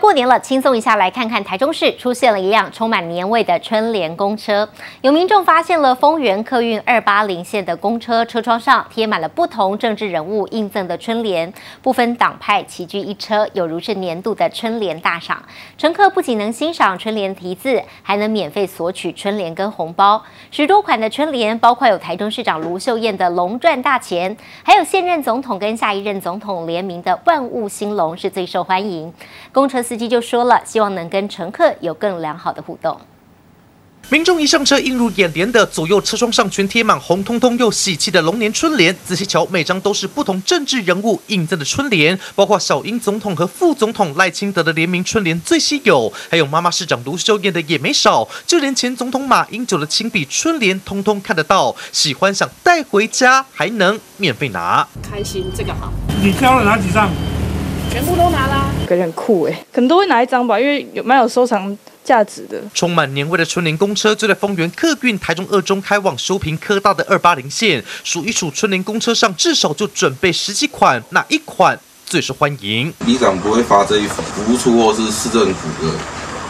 过年了，轻松一下，来看看台中市出现了一辆充满年味的春联公车。有民众发现了丰原客运二八零线的公车车窗上贴满了不同政治人物印赠的春联，不分党派齐聚一车，有如是年度的春联大赏。乘客不仅能欣赏春联题字，还能免费索取春联跟红包。许多款的春联，包括有台中市长卢秀燕的“龙赚大钱”，还有现任总统跟下一任总统联名的“万物兴隆”是最受欢迎。公车。司机就说了，希望能跟乘客有更良好的互动。民众一上车，映入眼帘的左右车窗上全贴满红彤彤又喜气的龙年春联。仔细瞧，每张都是不同政治人物印赠的春联，包括小英总统和副总统赖清德的联名春联最稀有，还有妈妈市长卢秀燕的也没少，就连前总统马英九的亲笔春联，通通看得到。喜欢想带回家，还能免费拿，开心这个好。你挑了哪几张？全部都拿啦，感觉很酷哎，可能都会拿一张吧，因为有蛮有收藏价值的。充满年味的春联公车就在丰原客运台中二中开往修平科大的二八零线，数一数春联公车上至少就准备十几款，哪一款最受欢迎？里长不会发这一幅服务处或是市政府的。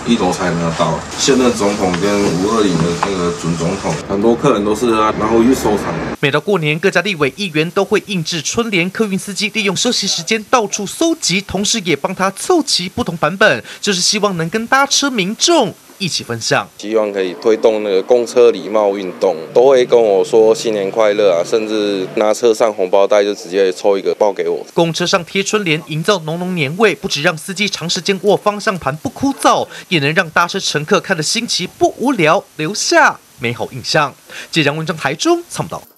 一楼才能到。现任总统跟五二零的那个准总统，很多客人都是啊，然后去收藏。每到过年，各家立委议员都会印制春联，客运司机利用休息时间到处搜集，同时也帮他凑齐不同版本，就是希望能跟搭车民众。一起分享，希望可以推动那个公车礼貌运动，都会跟我说新年快乐啊，甚至拿车上红包袋就直接抽一个包给我。公车上贴春联，营造浓浓年味，不止让司机长时间握方向盘不枯燥，也能让搭车乘客看得新奇不无聊，留下美好印象。记者文章台中参报道。